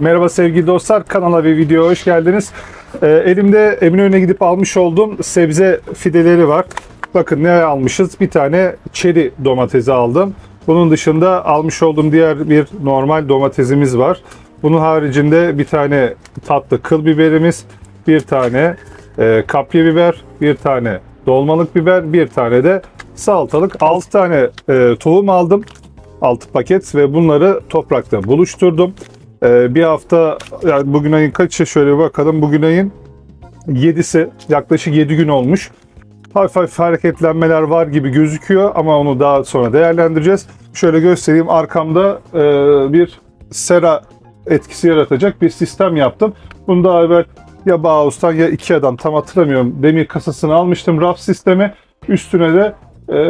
Merhaba sevgili dostlar, kanala ve videoya hoş geldiniz. Ee, elimde Eminönü'ne gidip almış olduğum sebze fideleri var. Bakın ne almışız? Bir tane çeri domatesi aldım. Bunun dışında almış olduğum diğer bir normal domatesimiz var. Bunun haricinde bir tane tatlı kıl biberimiz, bir tane e, kapya biber, bir tane dolmalık biber, bir tane de salatalık. 6 tane e, tohum aldım. 6 paket ve bunları toprakta buluşturdum. Ee, bir hafta yani bugün ayın kaçı şöyle bir bakalım. Bugün ayın 7'si yaklaşık 7 gün olmuş. Hafif hafif hareketlenmeler var gibi gözüküyor ama onu daha sonra değerlendireceğiz. Şöyle göstereyim arkamda e, bir sera etkisi yaratacak bir sistem yaptım. Bunu daha evvel ya Bauhaus'tan ya Ikea'dan tam hatırlamıyorum demir kasasını almıştım raf sistemi. Üstüne de e,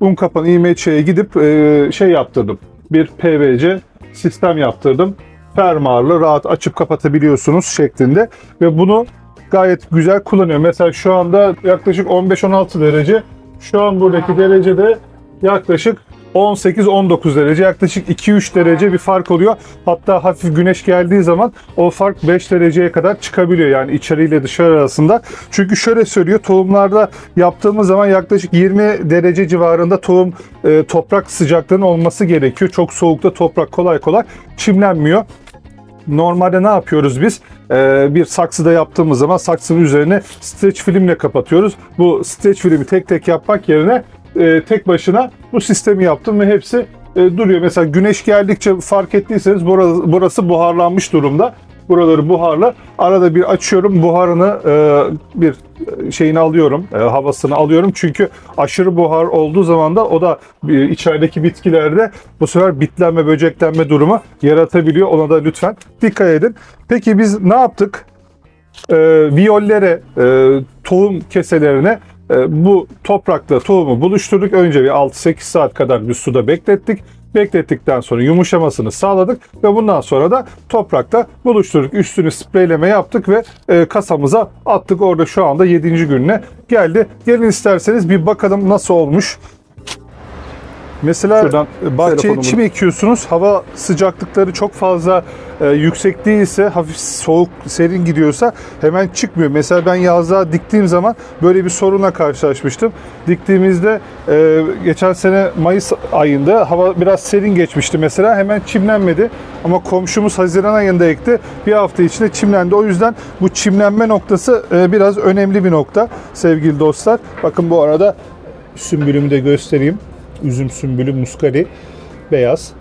un kapan IMC'ye gidip e, şey yaptırdım. Bir PVC sistem yaptırdım. Fermuarlı rahat açıp kapatabiliyorsunuz şeklinde ve bunu gayet güzel kullanıyorum. Mesela şu anda yaklaşık 15-16 derece. Şu an buradaki derecede yaklaşık 18-19 derece yaklaşık 2-3 derece bir fark oluyor. Hatta hafif güneş geldiği zaman o fark 5 dereceye kadar çıkabiliyor yani içeriyle dışarı arasında. Çünkü şöyle söylüyor tohumlarda yaptığımız zaman yaklaşık 20 derece civarında tohum e, toprak sıcaklığının olması gerekiyor. Çok soğukta toprak kolay kolay çimlenmiyor. Normalde ne yapıyoruz biz? Ee, bir saksıda yaptığımız zaman saksının üzerine streç filmle kapatıyoruz. Bu streç filmi tek tek yapmak yerine e, tek başına bu sistemi yaptım ve hepsi e, duruyor. Mesela güneş geldikçe fark ettiyseniz burası, burası buharlanmış durumda. Buraları buharla. Arada bir açıyorum buharını e, bir şeyini alıyorum, e, havasını alıyorum. Çünkü aşırı buhar olduğu zaman da o da e, içerideki bitkilerde bu sefer bitlenme, böceklenme durumu yaratabiliyor. Ona da lütfen dikkat edin. Peki biz ne yaptık? E, viyollere, e, tohum keselerine e, bu toprakla tohumu buluşturduk. Önce bir 6-8 saat kadar bir suda beklettik. Beklettikten sonra yumuşamasını sağladık ve bundan sonra da toprakta buluşturduk. Üstünü spreyleme yaptık ve e, kasamıza attık. Orada şu anda 7. gününe geldi. Gelin isterseniz bir bakalım nasıl olmuş. Mesela Şuradan bahçeye çim ekiyorsunuz. Hava sıcaklıkları çok fazla e, yüksek değilse, hafif soğuk, serin gidiyorsa hemen çıkmıyor. Mesela ben yazlığa diktiğim zaman böyle bir sorunla karşılaşmıştım. Diktiğimizde e, geçen sene Mayıs ayında hava biraz serin geçmişti mesela. Hemen çimlenmedi. Ama komşumuz Haziran ayında ekti. Bir hafta içinde çimlendi. O yüzden bu çimlenme noktası e, biraz önemli bir nokta sevgili dostlar. Bakın bu arada sümbülümü de göstereyim üzüm sümbülü muskari beyaz.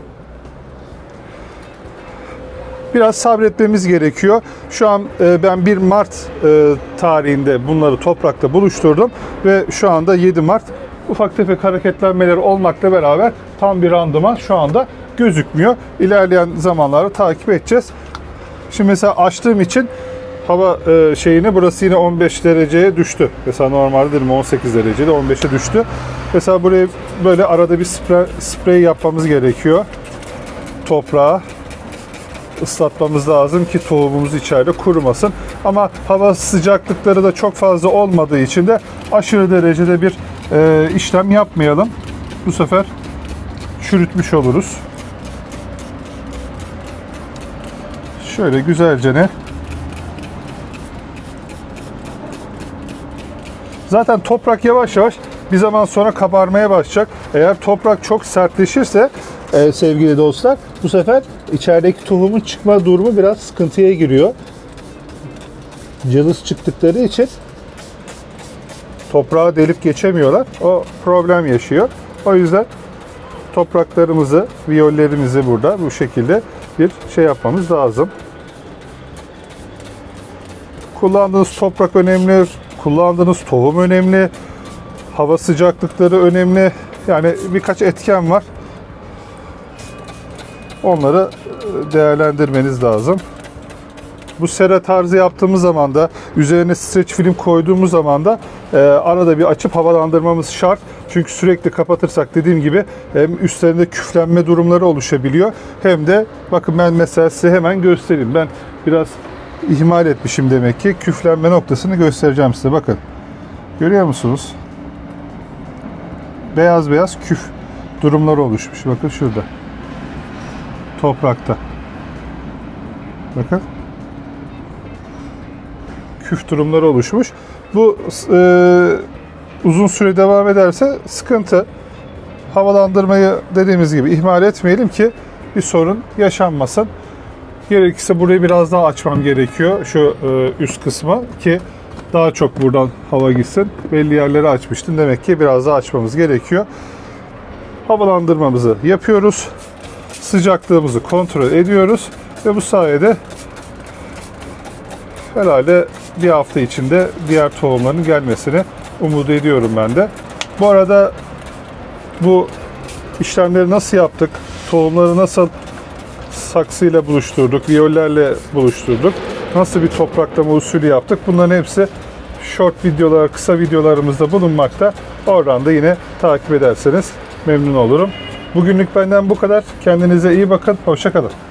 Biraz sabretmemiz gerekiyor. Şu an e, ben 1 Mart e, tarihinde bunları toprakta buluşturdum ve şu anda 7 Mart ufak tefek hareketlenmeler olmakla beraber tam bir randıman şu anda gözükmüyor. İlerleyen zamanları takip edeceğiz. Şimdi mesela açtığım için hava e, şeyini burası yine 15 dereceye düştü. Mesela normalde dedim 18 derecede 15'e düştü. Mesela buraya böyle arada bir sprey, sprey yapmamız gerekiyor. Toprağa ıslatmamız lazım ki tohumumuz içeride kurumasın. Ama hava sıcaklıkları da çok fazla olmadığı için de aşırı derecede bir e, işlem yapmayalım. Bu sefer çürütmüş oluruz. Şöyle güzelce ne Zaten toprak yavaş yavaş bir zaman sonra kabarmaya başlayacak. Eğer toprak çok sertleşirse e, sevgili dostlar bu sefer içerideki tohumun çıkma durumu biraz sıkıntıya giriyor. Cılız çıktıkları için toprağa delip geçemiyorlar. O problem yaşıyor. O yüzden topraklarımızı, viyollerimizi burada bu şekilde bir şey yapmamız lazım. Kullandığınız toprak önemli, kullandığınız tohum önemli, hava sıcaklıkları önemli. Yani birkaç etken var. Onları e, değerlendirmeniz lazım. Bu sera tarzı yaptığımız zaman da üzerine streç film koyduğumuz zaman da e, arada bir açıp havalandırmamız şart. Çünkü sürekli kapatırsak dediğim gibi hem üstlerinde küflenme durumları oluşabiliyor hem de bakın ben mesela size hemen göstereyim. Ben biraz ihmal etmişim demek ki. Küflenme noktasını göstereceğim size. Bakın. Görüyor musunuz? Beyaz beyaz küf durumları oluşmuş. Bakın şurada. Toprakta. Bakın. Küf durumları oluşmuş. Bu e, uzun süre devam ederse sıkıntı. Havalandırmayı dediğimiz gibi ihmal etmeyelim ki bir sorun yaşanmasın. Gerekirse burayı biraz daha açmam gerekiyor. Şu e, üst kısmı ki daha çok buradan hava gitsin. Belli yerleri açmıştım. Demek ki biraz daha açmamız gerekiyor. Havalandırmamızı yapıyoruz. Sıcaklığımızı kontrol ediyoruz. Ve bu sayede herhalde bir hafta içinde diğer tohumların gelmesini umut ediyorum ben de. Bu arada bu işlemleri nasıl yaptık? Tohumları nasıl saksıyla buluşturduk, viyollerle buluşturduk? Nasıl bir topraklama usulü yaptık? Bunların hepsi short videolar, kısa videolarımızda bulunmakta. Oradan da yine takip ederseniz memnun olurum. Bugünlük benden bu kadar. Kendinize iyi bakın. Hoşçakalın.